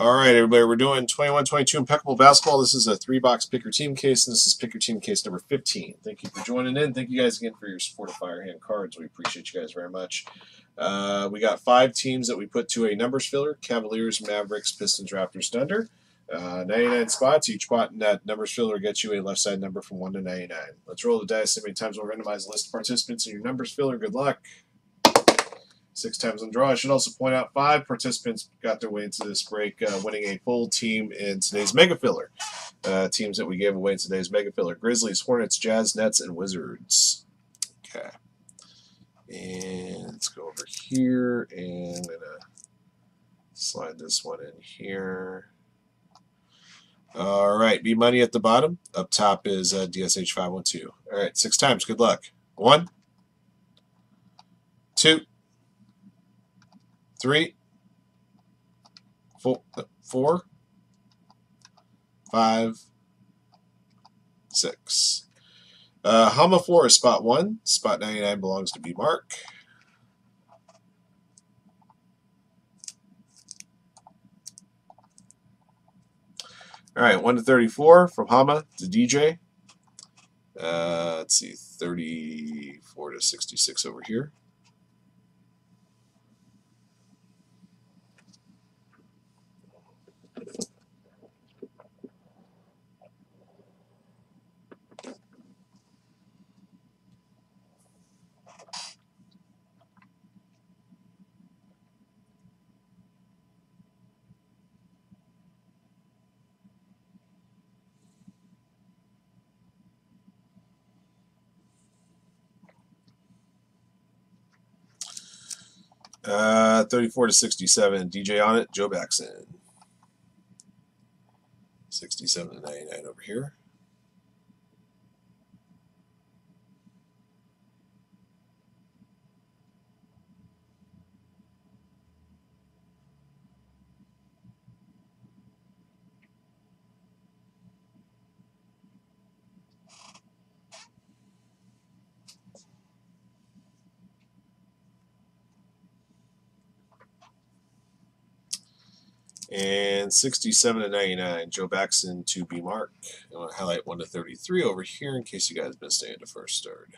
All right, everybody, we're doing 21 22 impeccable basketball. This is a three box pick your team case, and this is pick your team case number 15. Thank you for joining in. Thank you guys again for your support of Firehand Cards. We appreciate you guys very much. Uh, we got five teams that we put to a numbers filler Cavaliers, Mavericks, Pistons, Raptors, Thunder. Uh, 99 spots. Each spot in that numbers filler gets you a left side number from 1 to 99. Let's roll the dice. How many times we'll randomize the list of participants in your numbers filler? Good luck six times on draw. I should also point out five participants got their way into this break, uh, winning a full team in today's Mega Filler. Uh, teams that we gave away in today's Mega Filler Grizzlies, Hornets, Jazz, Nets, and Wizards. Okay. And let's go over here and I'm going to slide this one in here. All right, B money at the bottom. Up top is uh, DSH 512. All right, six times. Good luck. One, two, three, four, four, five, six. Uh, Hama 4 is spot 1. Spot 99 belongs to B Mark. All right, 1 to 34 from Hama to DJ. Uh, let's see, 34 to 66 over here. Uh, 34 to 67. DJ on it. Joe Baxon. 67 to 99 over here. And 67 to 99, Joe Baxon to B Mark. I want to highlight 1 to 33 over here in case you guys missed any of the first start.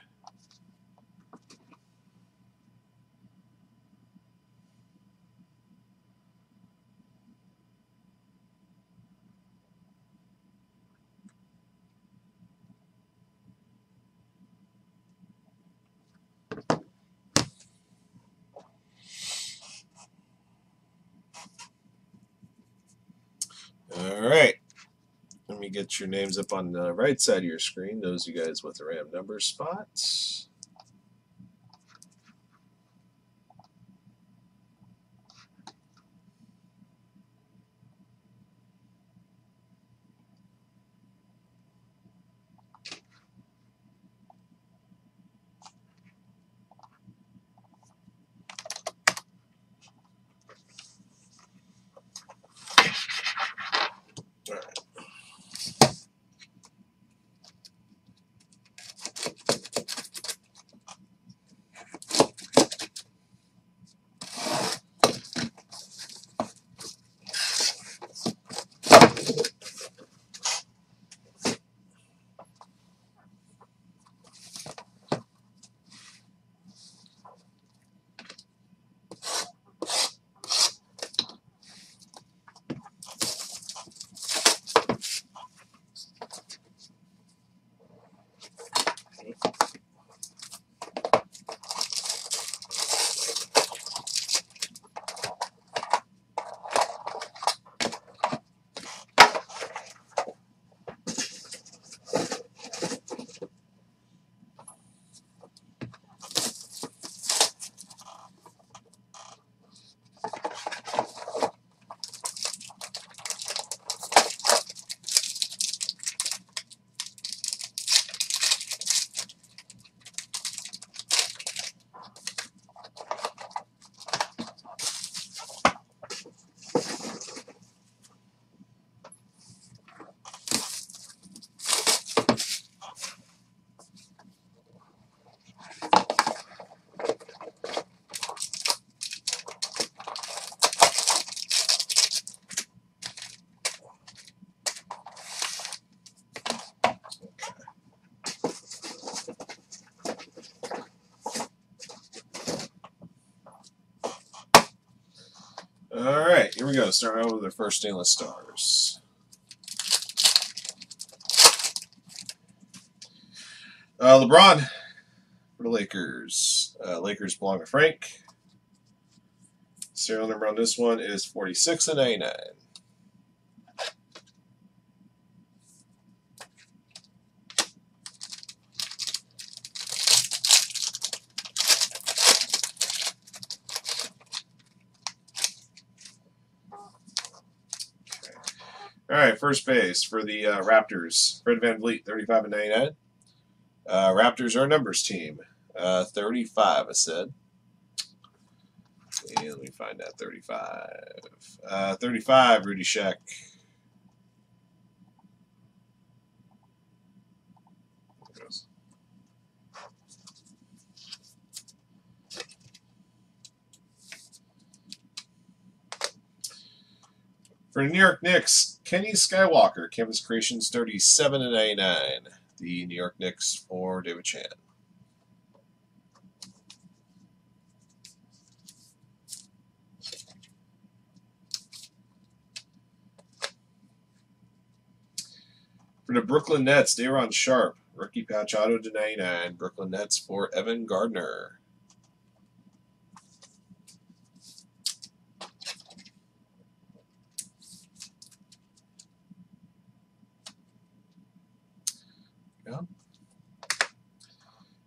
All right. Let me get your names up on the right side of your screen. Those you guys with the RAM number spots. Go. Starting out with their first stainless stars. Uh, LeBron for the Lakers. Uh, Lakers belong to Frank. Serial number on this one is 46 and 89. First base for the uh, Raptors. Fred VanVleet, 35 and 99. Uh, Raptors are a numbers team. Uh, 35, I said. And let me find that 35. Uh, 35, Rudy Sheck. For the New York Knicks, Kenny Skywalker, Canvas Creations 37 and 99. The New York Knicks for David Chan. For the Brooklyn Nets, Day'Ron Sharpe, rookie patch auto to 99. Brooklyn Nets for Evan Gardner.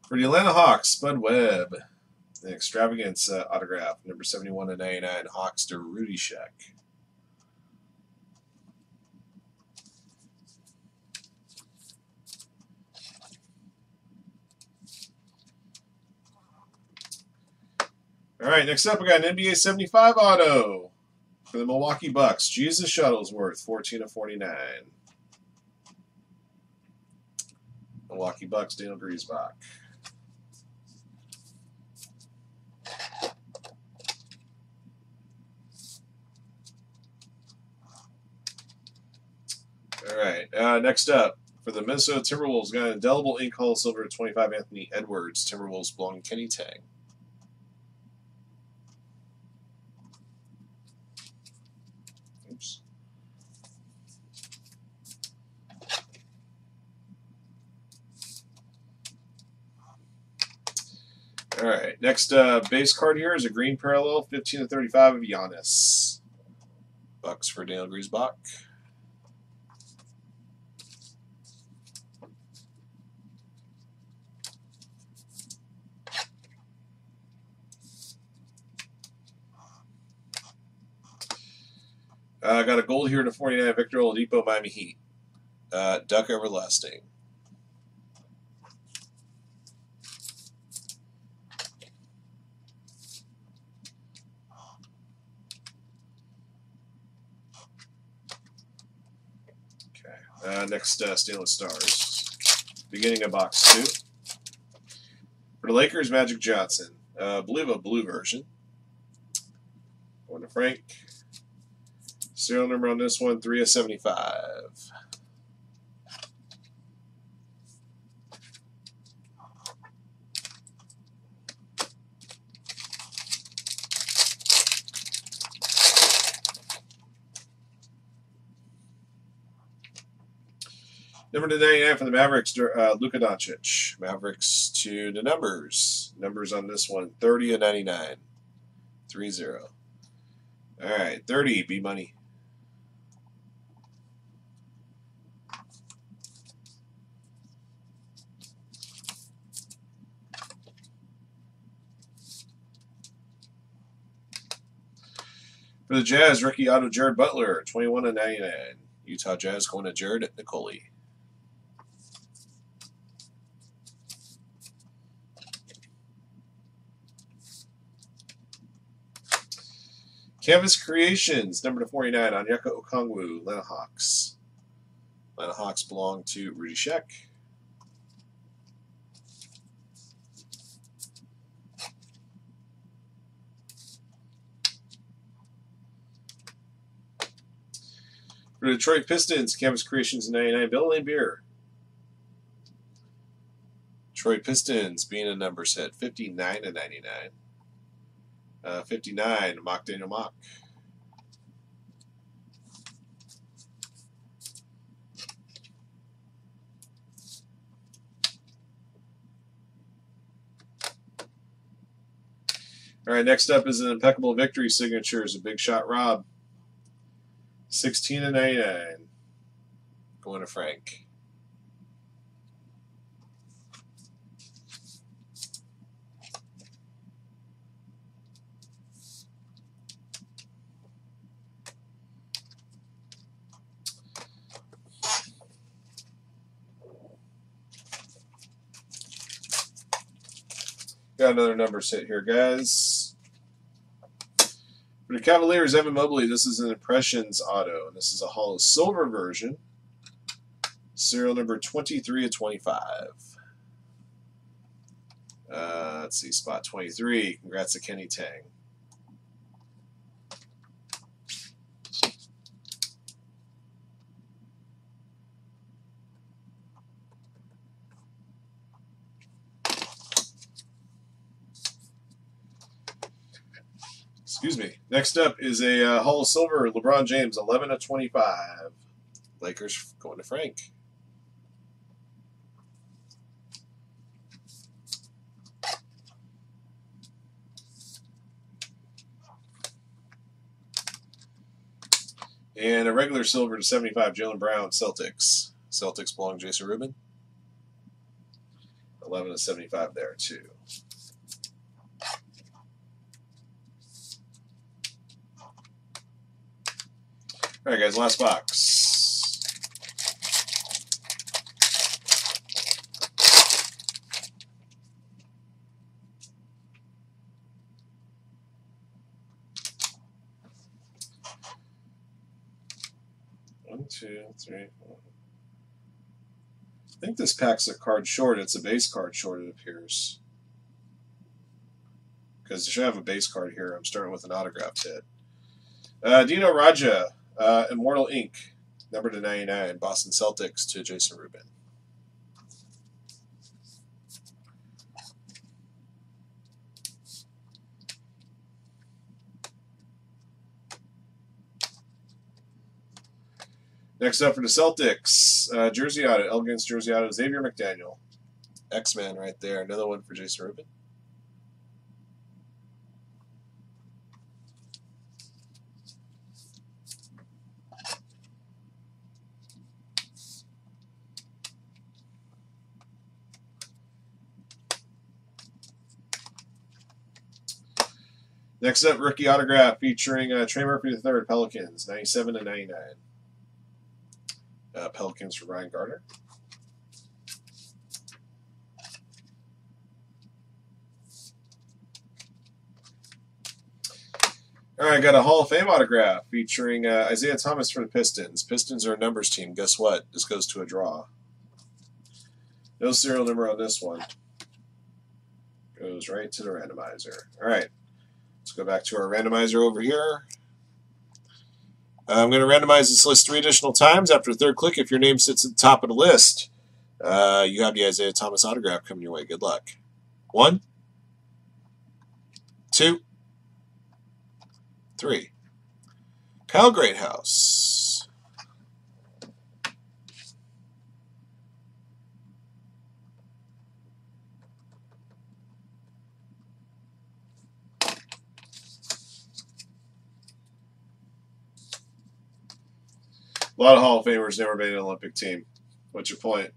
For the Atlanta Hawks, Spud Webb, the extravagance uh, autograph, number 71 to 99, Hawks to Rudy Sheck. All right, next up, we got an NBA 75 auto for the Milwaukee Bucks. Jesus Shuttlesworth, 14 of 49. Milwaukee Bucks, Daniel Griesbach. All right. Uh, next up, for the Minnesota Timberwolves, got an indelible ink hull silver 25 Anthony Edwards. Timberwolves belong Kenny Tang. Oops. All right. Next uh, base card here is a green parallel, 15 to 35 of Giannis. Bucks for Daniel Griesbach. I uh, got a gold here to 49, Victor Oladipo, Miami Heat. Uh, Duck Everlasting. Okay. Uh, next, uh, Stainless Stars. Beginning of box two. For the Lakers, Magic Johnson. Uh, I believe a blue version. Going to Frank. Serial number on this one, 3 of 75. Number to 99 for the Mavericks, uh, Luka Doncic. Mavericks to the numbers. Numbers on this one, 30 of 99. 3 0. All right, 30, B For the Jazz, rookie auto Jared Butler, 21 and 99. Utah Jazz going to Jared Nicole. Canvas Creations, number to 49, Onyeka Okongwu, Atlanta Hawks. Atlanta Hawks belong to Rudy Sheck. For Detroit Pistons, Canvas Creations 99, Bill Laimbeer. Detroit Pistons being a number set, 59 to 99. Uh, 59, Mock Daniel Mock. All right, next up is an impeccable victory signature. Is a big shot Rob. 16 and 99. Going to Frank. Got another number set here, guys. For the Cavaliers, Evan Mobley, this is an Impressions auto, and this is a hollow silver version. Serial number 23 of 25. Uh, let's see, spot 23. Congrats to Kenny Tang. Excuse me. Next up is a uh, Hall of Silver LeBron James, 11 of 25. Lakers going to Frank. And a regular silver to 75, Jaylen Brown, Celtics. Celtics belong Jason Rubin. 11 to 75 there, too. All right, guys, last box. One, two, three, four. I think this pack's a card short. It's a base card short, it appears. Because you should have a base card here. I'm starting with an autographed hit. Uh, Dino Radja, uh, Immortal Ink, number to 99, Boston Celtics to Jason Rubin. Next up for the Celtics, uh, Jersey Auto, Elegance Jersey Auto, Xavier McDaniel. X-Man right there. Another one for Jason Rubin. Next up, rookie autograph featuring uh, Trey Murphy III, Pelicans, 97 to 99. Uh, Pelicans for Ryan Gardner. All right, got a Hall of Fame autograph featuring uh, Isaiah Thomas for the Pistons. Pistons are a numbers team. Guess what? This goes to a draw. No serial number on this one. Goes right to the randomizer. All right. Go back to our randomizer over here. I'm going to randomize this list three additional times. After the third click, if your name sits at the top of the list, uh, you have the Isaiah Thomas autograph coming your way. Good luck. One, two, three. Kyle Greathouse. A lot of Hall of Famers never made an Olympic team. What's your point?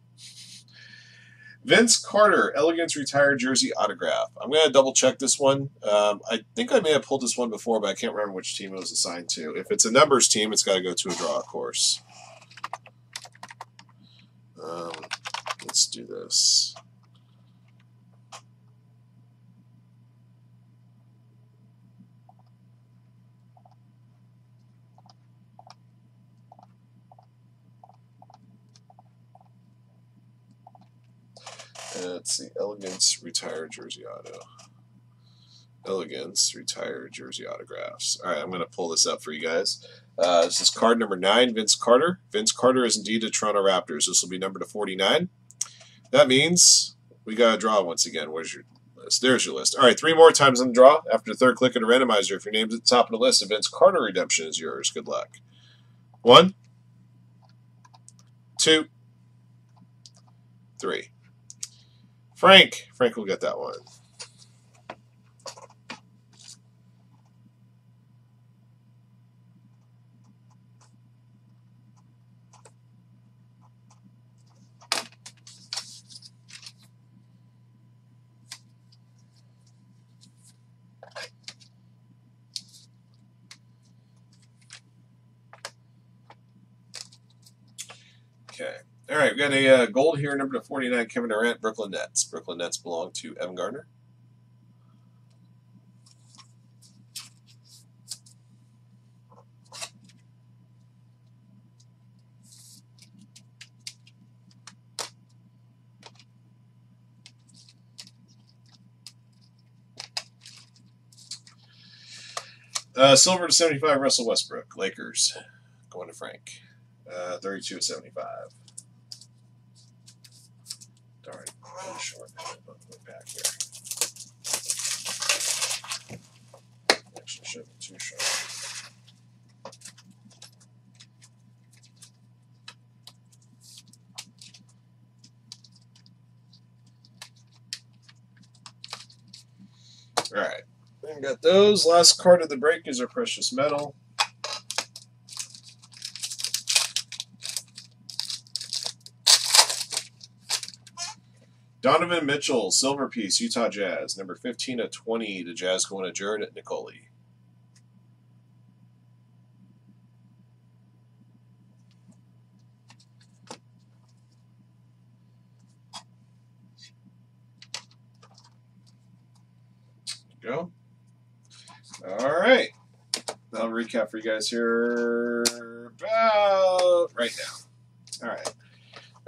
Vince Carter, Elegance retired jersey autograph. I'm going to double check this one. Um, I think I may have pulled this one before, but I can't remember which team it was assigned to. If it's a numbers team, it's got to go to a draw, of course. Um, let's do this. Let's Elegance retired jersey auto. Elegance retired jersey autographs. All right, I'm going to pull this up for you guys. Uh, this is card number nine, Vince Carter. Vince Carter is indeed a Toronto Raptors. This will be number to 49. That means we got to draw once again. Where's your list? There's your list. All right, three more times on the draw. After the third click of the randomizer, if your name's at the top of the list, Vince Carter redemption is yours. Good luck. One, two, three. Frank. Frank will get that one. Okay. All right, we got a uh, gold here, number to 49, Kevin Durant, Brooklyn Nets. Brooklyn Nets belong to Evan Gardner. Uh, silver to 75, Russell Westbrook. Lakers going to Frank. Uh, 32 to 75. Darn, I'm short. Look back here. Actually, should be too short. All right. We got those. Last card of the break is our precious metal. Donovan Mitchell, silver piece, Utah Jazz, number 15 to 20. The Jazz going to Jared at Nicoli. Go. All right. I'll recap for you guys here about right now.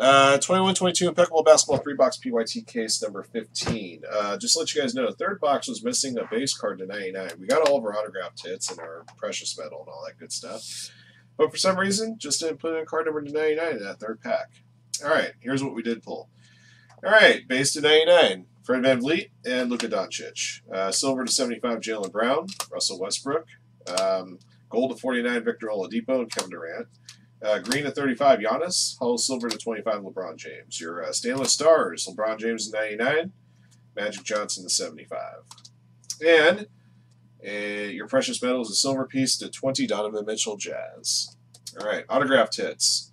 Uh, 21-22 impeccable basketball three box PYT case number 15. Uh, just to let you guys know, third box was missing a base card to 99. We got all of our autographed hits and our precious metal and all that good stuff. But for some reason, just didn't put in a card number to 99 in that third pack. All right, here's what we did pull. All right, base to 99. Fred VanVleet and Luka Doncic. Uh, silver to 75, Jaylen Brown, Russell Westbrook. Um, gold to 49, Victor Oladipo and Kevin Durant. Uh, green to 35, Giannis. Hollow silver to 25, LeBron James. Your uh, stainless stars, LeBron James to 99, Magic Johnson to 75. And uh, your precious metals, a silver piece to 20, Donovan Mitchell Jazz. All right, autographed hits.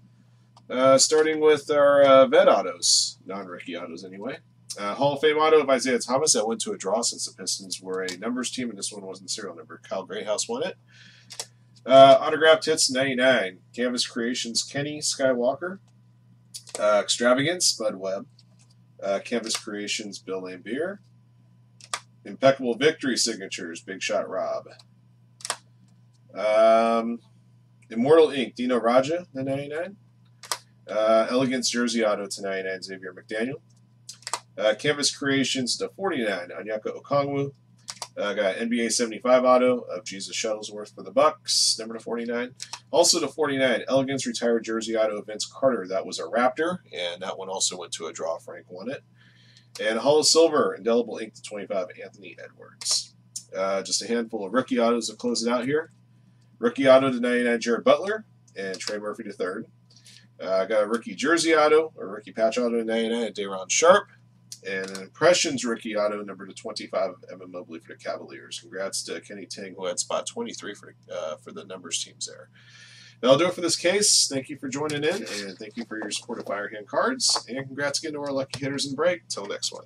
Uh, starting with our uh, vet autos, non-Ricky autos anyway. Uh, Hall of Fame auto of Isaiah Thomas that went to a draw since the Pistons were a numbers team, and this one wasn't serial number. Kyle Greathouse won it. Uh, autographed hits 99. Canvas Creations Kenny Skywalker. Uh, Extravagance Spud Webb. Uh, Canvas Creations Bill Laimbeer. Impeccable Victory Signatures Big Shot Rob. Um, Immortal Ink Dino Radja the 99. Uh, Elegance Jersey Auto to 99 Xavier McDaniel. Uh, Canvas Creations to 49 Onyeka Okongwu. Uh, got NBA 75 auto of Jesus Shuttlesworth for the Bucks, number to 49. Also to 49, Elegance retired jersey auto of Vince Carter. That was a Raptor, and that one also went to a draw. Frank won it. And Hall of Silver, indelible ink to 25, Anthony Edwards. Uh, just a handful of rookie autos to close it out here. Rookie auto to 99, Jared Butler, and Trey Murphy to third. Uh, got a rookie jersey auto, or rookie patch auto to 99, Day'Ron Sharpe and an Impressions rookie auto number to 25 of Evan Mobley for the Cavaliers. Congrats to Kenny Ting, who had spot 23 for, uh, for the numbers teams there. That'll do it for this case. Thank you for joining in, and thank you for your support of Firehand Cards. And congrats again to our lucky hitters and break. Till next one.